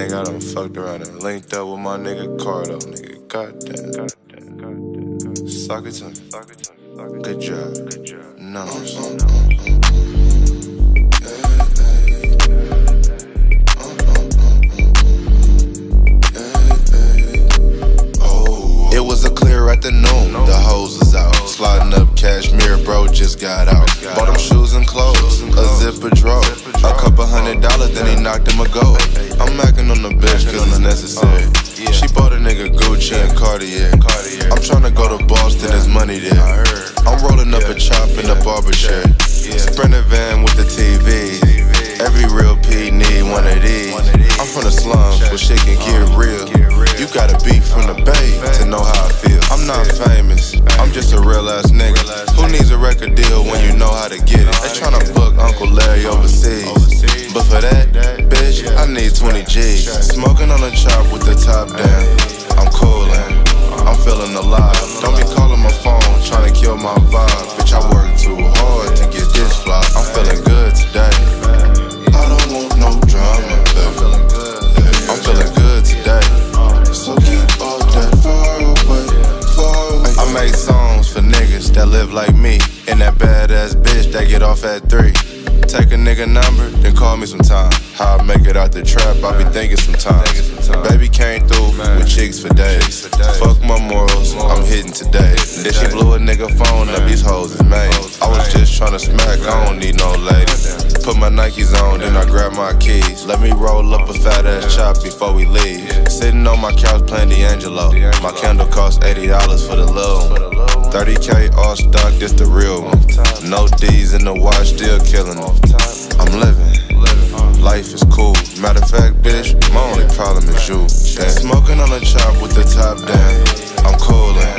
Nigga, I done fucked around and linked up with my nigga Cardo, nigga. Goddamn. Suck it to me. Good job. No. It was a clear afternoon, the hose was out. Sliding up cashmere, bro, just got out. Bought him shoes and clothes, a zipper drawer. A couple hundred dollars, then he knocked him a gold. I'm macking on the bitch cause it's necessary. She bought a nigga Gucci and Cartier. I'm tryna go to Boston, there's money there. I'm rolling up a chop in the barber chair. Sprinter van with the TV. Every real P need one of these. I'm from the slums where shit can get real. You gotta be needs a record deal when you know how to get it? They tryna book Uncle Larry overseas. But for that, bitch, I need 20 G's. Smoking on a chop with the top down. I'm coolin', I'm feeling alive. Don't be calling my phone, tryna kill my vibe. Bitch, I that live like me. And that badass bitch that get off at three. Take a nigga number, then call me sometime. How I make it out the trap, I be thinking sometimes. Baby came through with chicks for days. Fuck my morals, I'm hitting today. Then she blew a nigga phone up, these hoes is made. I was just trying to smack, I don't need no lady. Put my Nikes on, then I grab my keys. Let me roll up a fat ass chop before we leave. Sitting on my couch playing D'Angelo. My candle cost $80 for the one. 30k all stock, this the real one. No D's in the watch, still killing them. I'm living. Life is cool. Matter of fact, bitch, my only problem is you. Damn. Smoking on the chop with the top down. I'm coolin'.